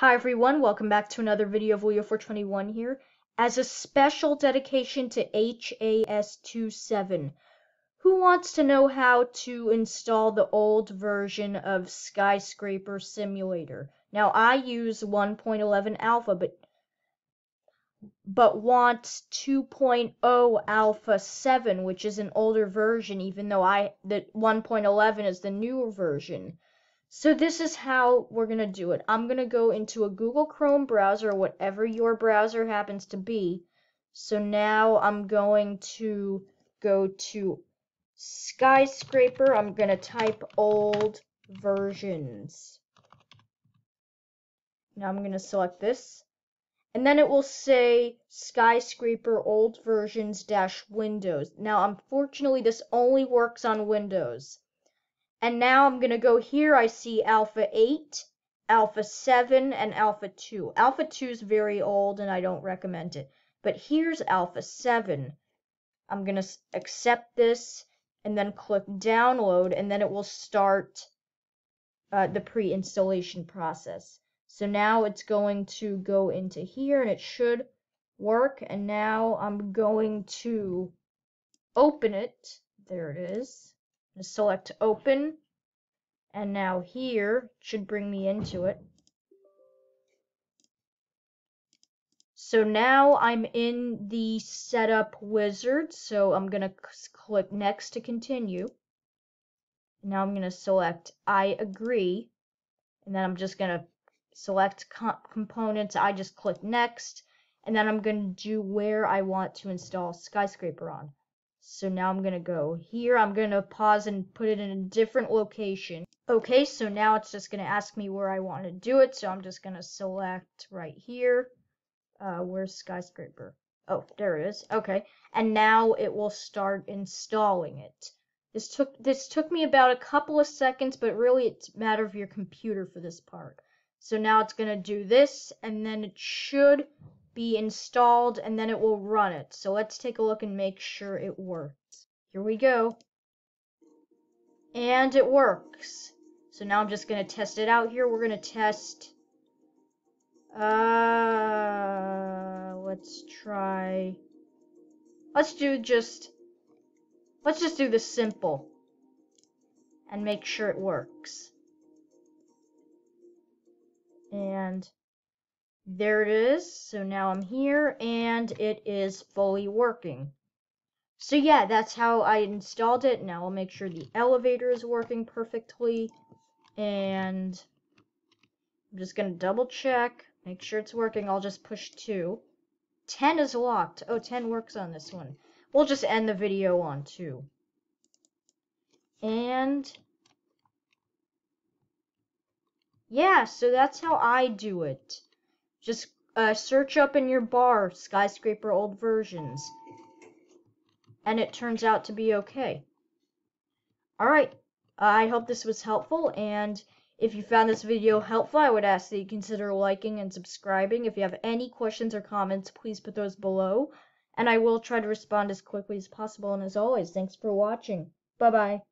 Hi everyone, welcome back to another video of Leo421 here. As a special dedication to HAS27, who wants to know how to install the old version of Skyscraper Simulator? Now I use 1.11 alpha, but but want 2.0 alpha 7, which is an older version, even though I the 1.11 is the newer version. So this is how we're going to do it. I'm going to go into a Google Chrome browser, whatever your browser happens to be. So now I'm going to go to Skyscraper. I'm going to type old versions. Now I'm going to select this. And then it will say Skyscraper old versions dash Windows. Now unfortunately this only works on Windows. And now I'm going to go here. I see Alpha 8, Alpha 7, and Alpha 2. Alpha 2 is very old and I don't recommend it. But here's Alpha 7. I'm going to accept this and then click download and then it will start uh, the pre-installation process. So now it's going to go into here and it should work. And now I'm going to open it. There it is select open and now here should bring me into it. So now I'm in the setup wizard, so I'm going to click next to continue. Now I'm going to select I agree, and then I'm just going to select components. I just click next, and then I'm going to do where I want to install Skyscraper on. So now I'm going to go here. I'm going to pause and put it in a different location. Okay, so now it's just going to ask me where I want to do it. So I'm just going to select right here. Uh, where's Skyscraper? Oh, there it is. Okay, and now it will start installing it. This took this took me about a couple of seconds, but really it's a matter of your computer for this part. So now it's going to do this, and then it should be installed and then it will run it. So let's take a look and make sure it works. Here we go. And it works. So now I'm just going to test it out here. We're going to test... Uh, let's try... Let's do just... Let's just do the simple. And make sure it works. And there it is. So now I'm here and it is fully working. So yeah, that's how I installed it. Now I'll make sure the elevator is working perfectly. And I'm just going to double check, make sure it's working. I'll just push 2. 10 is locked. Oh, 10 works on this one. We'll just end the video on 2. And yeah, so that's how I do it. Just uh, search up in your bar skyscraper old versions. And it turns out to be okay. Alright, I hope this was helpful, and if you found this video helpful, I would ask that you consider liking and subscribing. If you have any questions or comments, please put those below, and I will try to respond as quickly as possible. And as always, thanks for watching. Bye-bye.